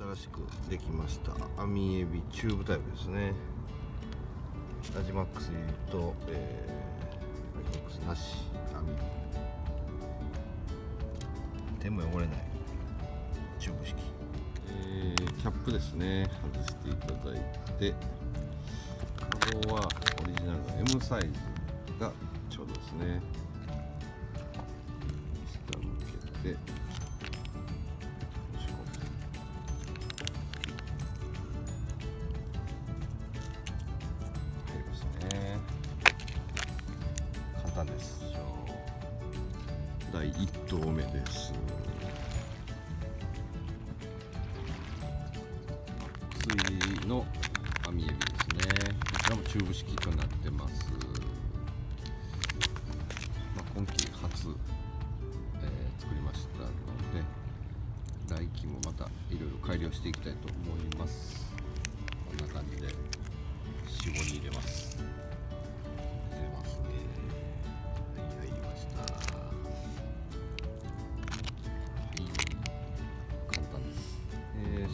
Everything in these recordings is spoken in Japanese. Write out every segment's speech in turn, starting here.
新しくできました。アミエビチューブタイプですね。ラジマックス入りと、えー、ラジマックスなしあの手も汚れない。チューブ式、えー、キャップですね。外していただいて。カゴはオリジナルの M サイズがちょうどですね。下向けて。簡単です。第1投目です。水の網エビですね。こちらもチューブ式となってます、まあ、今季初、えー、作りましたので来季もまたいろいろ改良していきたいと思います。こんな感じで。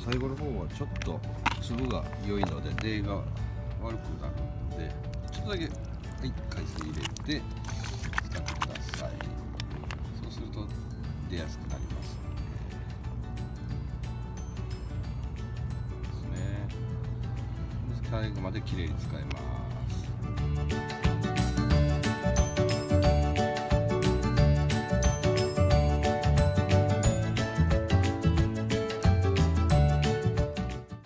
最後の方はちょっと粒が良いので出が悪くなるのでちょっとだけはい海水入れて使ってくださいそうすると出やすくなりますですね最後まできれいに使います。